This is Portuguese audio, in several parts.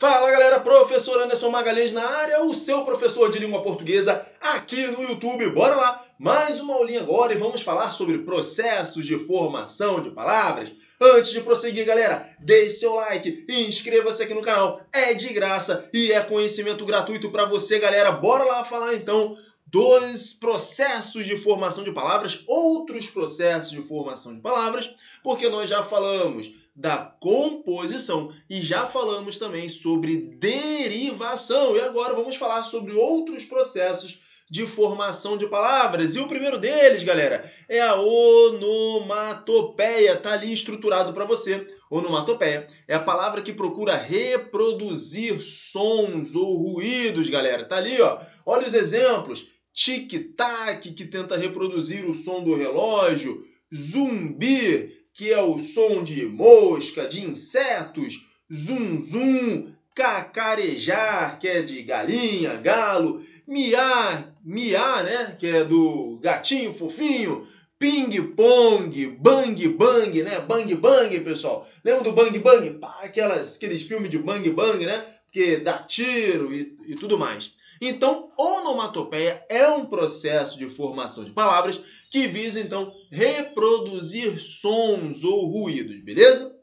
Fala galera, professor Anderson Magalhães na área, o seu professor de língua portuguesa aqui no YouTube. Bora lá, mais uma aulinha agora e vamos falar sobre processos de formação de palavras. Antes de prosseguir, galera, deixe seu like e inscreva-se aqui no canal. É de graça e é conhecimento gratuito para você, galera. Bora lá falar então dos processos de formação de palavras, outros processos de formação de palavras, porque nós já falamos da composição e já falamos também sobre derivação. E agora vamos falar sobre outros processos de formação de palavras. E o primeiro deles, galera, é a onomatopeia. Tá ali estruturado para você. Onomatopeia é a palavra que procura reproduzir sons ou ruídos, galera. Tá ali, ó. Olha os exemplos. Tic-tac, que tenta reproduzir o som do relógio. Zumbi, que é o som de mosca, de insetos, zum zum, cacarejar, que é de galinha, galo, miar, miar, né, que é do gatinho fofinho, ping-pong, bang-bang, né, bang-bang, pessoal. Lembra do bang-bang? Aquelas, aqueles filmes de bang-bang, né, porque dá tiro e, e tudo mais. Então, onomatopeia é um processo de formação de palavras que visa então reproduzir sons ou ruídos, beleza?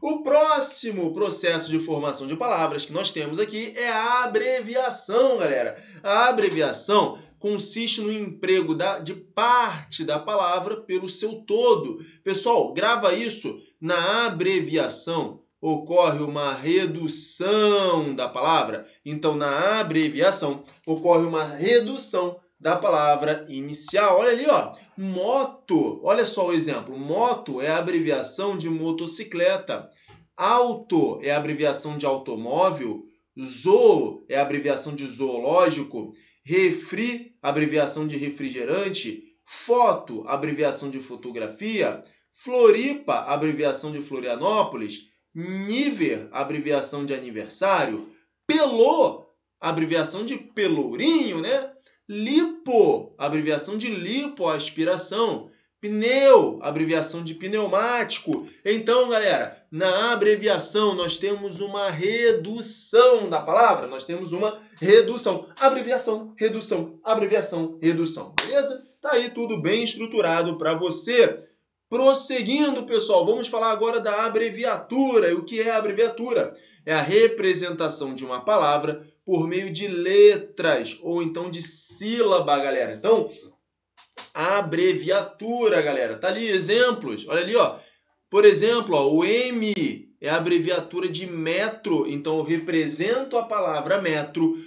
O próximo processo de formação de palavras que nós temos aqui é a abreviação, galera. A abreviação consiste no emprego da, de parte da palavra pelo seu todo. Pessoal, grava isso. Na abreviação, ocorre uma redução da palavra. Então, na abreviação, ocorre uma redução da palavra inicial. Olha ali, ó. Moto. Olha só o exemplo. Moto é a abreviação de motocicleta. Auto é a abreviação de automóvel. Zoo é a abreviação de zoológico. Refri, abreviação de refrigerante. Foto, abreviação de fotografia. Floripa, abreviação de Florianópolis. Niver, abreviação de aniversário, Pelô, abreviação de pelourinho, né? Lipo, abreviação de lipoaspiração, pneu, abreviação de pneumático. Então, galera, na abreviação nós temos uma redução da palavra, nós temos uma redução, abreviação, redução, abreviação, redução. Beleza? Tá aí tudo bem estruturado para você. Prosseguindo, pessoal, vamos falar agora da abreviatura. E o que é a abreviatura? É a representação de uma palavra por meio de letras ou então de sílaba, galera. Então, abreviatura, galera. Tá ali exemplos. Olha ali, ó. Por exemplo, ó, o M é a abreviatura de metro. Então, eu represento a palavra metro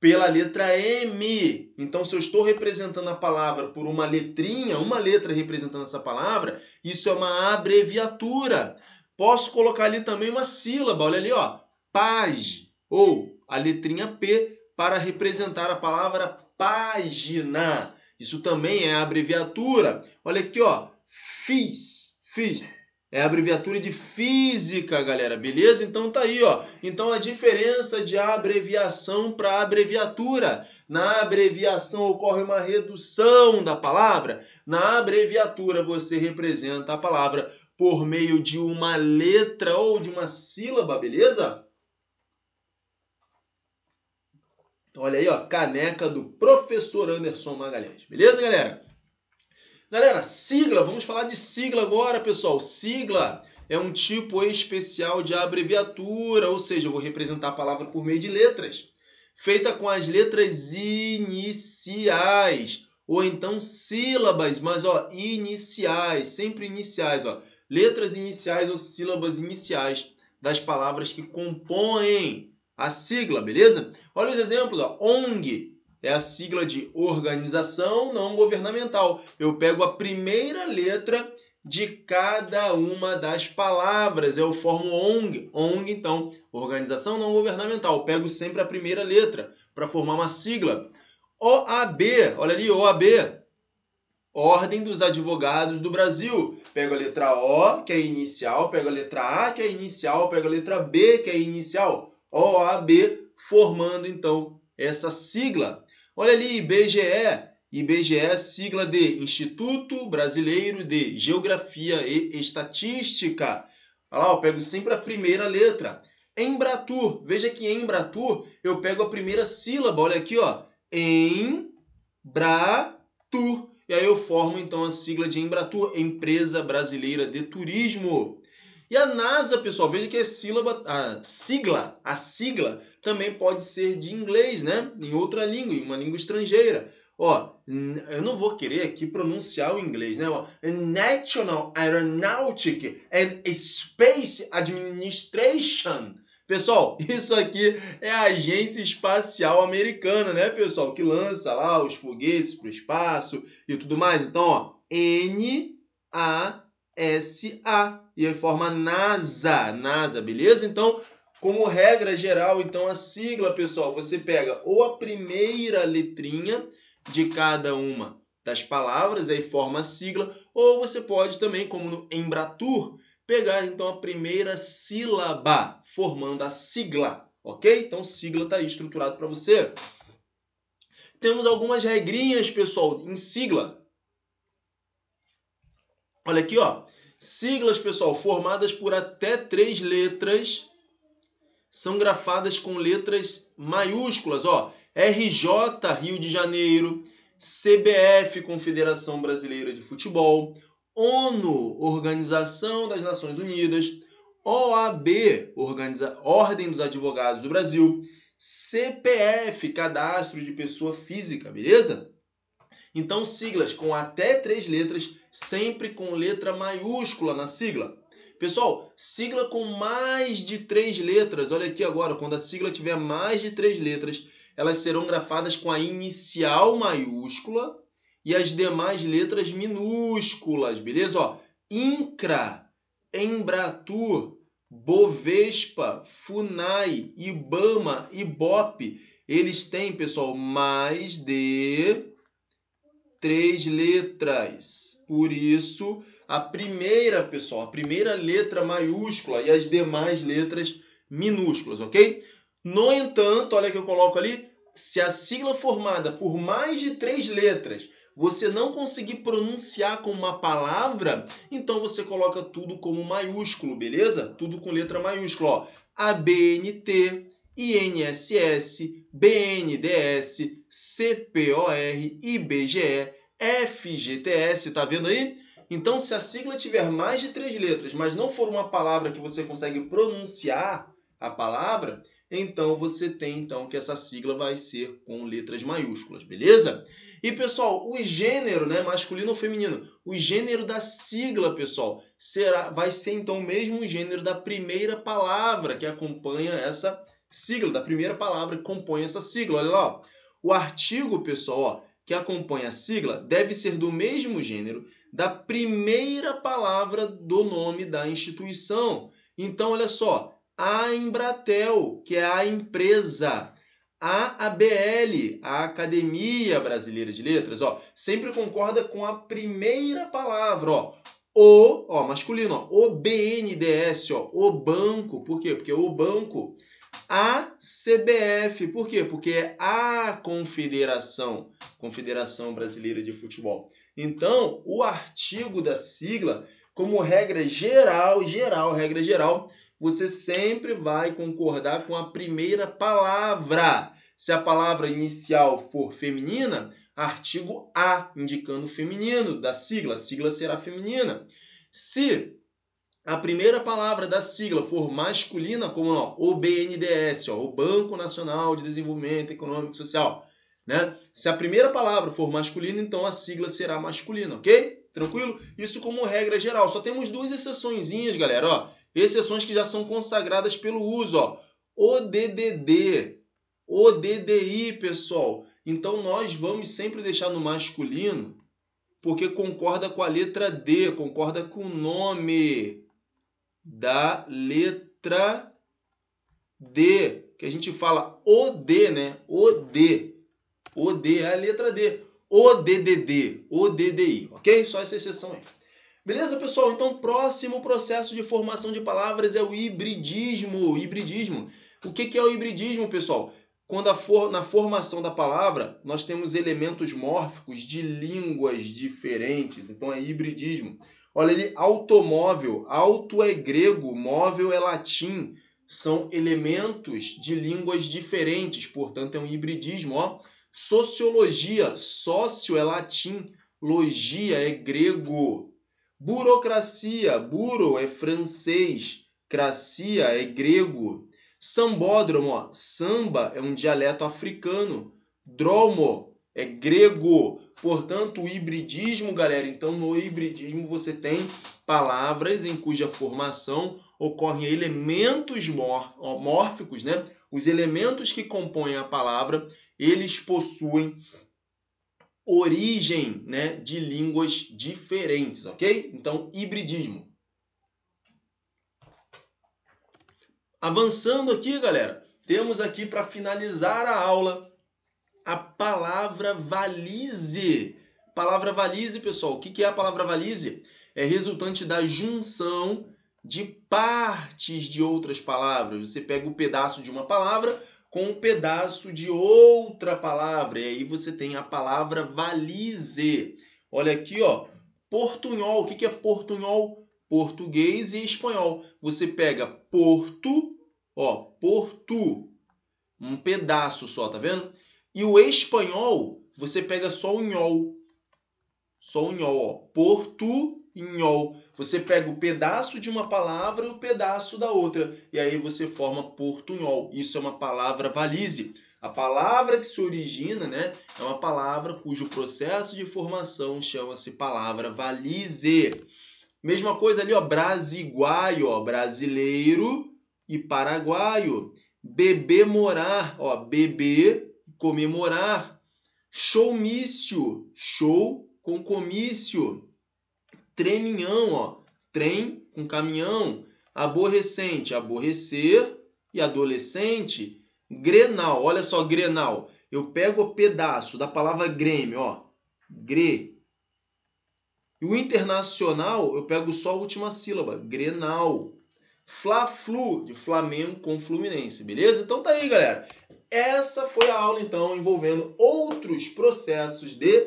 pela letra M. Então, se eu estou representando a palavra por uma letrinha, uma letra representando essa palavra, isso é uma abreviatura. Posso colocar ali também uma sílaba, olha ali, ó, page, ou a letrinha P para representar a palavra página. Isso também é abreviatura. Olha aqui, ó, fiz, fiz. É a abreviatura de física, galera, beleza? Então tá aí, ó. Então a diferença de abreviação para abreviatura. Na abreviação ocorre uma redução da palavra. Na abreviatura você representa a palavra por meio de uma letra ou de uma sílaba, beleza? Olha aí, ó, caneca do professor Anderson Magalhães. Beleza, galera? Galera, sigla, vamos falar de sigla agora, pessoal. Sigla é um tipo especial de abreviatura, ou seja, eu vou representar a palavra por meio de letras, feita com as letras iniciais, ou então sílabas, mas ó, iniciais, sempre iniciais, ó. Letras iniciais ou sílabas iniciais das palavras que compõem a sigla, beleza? Olha os exemplos, ó. ONG, é a sigla de Organização Não Governamental. Eu pego a primeira letra de cada uma das palavras. Eu formo ONG. ONG, então, Organização Não Governamental. Eu pego sempre a primeira letra para formar uma sigla. OAB, olha ali, OAB. Ordem dos Advogados do Brasil. Pego a letra O, que é inicial, pego a letra A, que é inicial, pego a letra B, que é inicial. OAB, formando então essa sigla. Olha ali, IBGE. IBGE é sigla de Instituto Brasileiro de Geografia e Estatística. Olha lá, eu pego sempre a primeira letra. Embratur. Veja que Embratur eu pego a primeira sílaba, olha aqui, ó. Embratur. E aí eu formo então a sigla de Embratur, Empresa Brasileira de Turismo. E a NASA, pessoal, veja que a sílaba, a sigla, a sigla também pode ser de inglês, né? Em outra língua, em uma língua estrangeira. Ó, eu não vou querer aqui pronunciar o inglês, né? Ó, National Aeronautic and Space Administration. Pessoal, isso aqui é a Agência Espacial Americana, né, pessoal? Que lança lá os foguetes para o espaço e tudo mais. Então, ó, N-A-S-A. E aí forma NASA, NASA, beleza? Então, como regra geral, então a sigla, pessoal, você pega ou a primeira letrinha de cada uma das palavras, aí forma a sigla, ou você pode também, como no Embratur, pegar então a primeira sílaba, formando a sigla, ok? Então, sigla está aí estruturado para você. Temos algumas regrinhas, pessoal, em sigla. Olha aqui, ó. Siglas, pessoal, formadas por até três letras, são grafadas com letras maiúsculas, ó. RJ Rio de Janeiro, CBF Confederação Brasileira de Futebol, ONU Organização das Nações Unidas, OAB Organiza Ordem dos Advogados do Brasil, CPF Cadastro de Pessoa Física, beleza? Então siglas com até três letras, sempre com letra maiúscula na sigla. Pessoal, sigla com mais de três letras. Olha aqui agora, quando a sigla tiver mais de três letras, elas serão grafadas com a inicial maiúscula e as demais letras minúsculas, beleza? Ó, INCRA, Embratur, Bovespa, FUNAI, IBAMA, IBOP, eles têm, pessoal, mais de três letras. Por isso, a primeira, pessoal, a primeira letra maiúscula e as demais letras minúsculas, ok? No entanto, olha que eu coloco ali, se a sigla formada por mais de três letras você não conseguir pronunciar com uma palavra, então você coloca tudo como maiúsculo, beleza? Tudo com letra maiúscula, ó. ABNT, INSS, BNDS, CPOR, IBGE, FGTS, tá vendo aí? Então, se a sigla tiver mais de três letras, mas não for uma palavra que você consegue pronunciar a palavra, então você tem então que essa sigla vai ser com letras maiúsculas, beleza? E pessoal, o gênero, né, masculino ou feminino, o gênero da sigla, pessoal, será vai ser então o mesmo gênero da primeira palavra que acompanha essa sigla, da primeira palavra que compõe essa sigla. Olha lá, ó. o artigo, pessoal, ó, que acompanha a sigla deve ser do mesmo gênero da primeira palavra do nome da instituição. Então, olha só, a Embratel, que é a empresa, a ABL, a Academia Brasileira de Letras, ó, sempre concorda com a primeira palavra, ó. O, ó, masculino, ó, o BNDES, ó, o banco. Por quê? Porque o banco. A CBF, por quê? Porque é a Confederação, Confederação Brasileira de Futebol. Então, o artigo da sigla, como regra geral, geral, regra geral, você sempre vai concordar com a primeira palavra. Se a palavra inicial for feminina, artigo A, indicando feminino da sigla, a sigla será feminina. Se a primeira palavra da sigla for masculina, como ó, o BNDES, ó, o Banco Nacional de Desenvolvimento Econômico e Social, né? Se a primeira palavra for masculina, então a sigla será masculina, ok? Tranquilo? Isso como regra geral. Só temos duas exceções, galera, ó exceções que já são consagradas pelo uso, ó. O DDD, o DDI, pessoal. Então nós vamos sempre deixar no masculino, porque concorda com a letra D, concorda com o nome da letra D, que a gente fala o D, né? O D. O D é a letra D. O DDD, o DDI, ok? Só essa exceção aí. Beleza, pessoal? Então, próximo processo de formação de palavras é o hibridismo. hibridismo. O que é o hibridismo, pessoal? Quando for, na formação da palavra, nós temos elementos mórficos de línguas diferentes. Então, é hibridismo. Olha ali, automóvel. Auto é grego, móvel é latim. são elementos de línguas diferentes, portanto é um hibridismo. Ó. Sociologia, sócio é latim, logia é grego. Burocracia, buro é francês, cracia é grego. Sambódromo, ó, samba é um dialeto africano. Dromo é grego. Portanto, o hibridismo, galera, então no hibridismo você tem palavras em cuja formação ocorrem elementos mórficos, né? Os elementos que compõem a palavra, eles possuem origem, né, de línguas diferentes, OK? Então, hibridismo. Avançando aqui, galera, temos aqui para finalizar a aula a palavra valise. Palavra valise, pessoal, o que é a palavra valise? É resultante da junção de partes de outras palavras. Você pega o um pedaço de uma palavra com um pedaço de outra palavra, e aí você tem a palavra valise. Olha aqui, ó, portunhol. O que é portunhol? Português e espanhol. Você pega porto, ó, porto, um pedaço só, tá vendo? E o espanhol, você pega só o nhol. Só o nhol, ó. Portunhol. Você pega o pedaço de uma palavra e o pedaço da outra. E aí você forma portunhol. Isso é uma palavra valise. A palavra que se origina, né, é uma palavra cujo processo de formação chama-se palavra valise. Mesma coisa ali, ó, brasiguaio, ó, brasileiro e paraguaio. Bebê morar, ó, bebê comemorar. Showmício, show com comício. Treminhão, ó, trem com caminhão. Aborrecente, aborrecer e adolescente. Grenal, olha só, Grenal. Eu pego o pedaço da palavra Grêmio, ó, Gre. E o internacional, eu pego só a última sílaba, Grenal. Fla-Flu, de Flamengo com Fluminense, beleza? Então tá aí, galera. Essa foi a aula, então, envolvendo outros processos de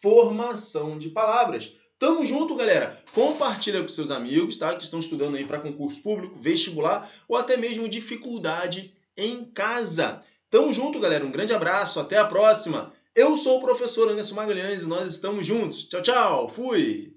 formação de palavras. Tamo junto, galera. Compartilha com seus amigos, tá? Que estão estudando aí para concurso público, vestibular ou até mesmo dificuldade em casa. Tamo junto, galera. Um grande abraço. Até a próxima. Eu sou o professor Anderson Magalhães e nós estamos juntos. Tchau, tchau. Fui.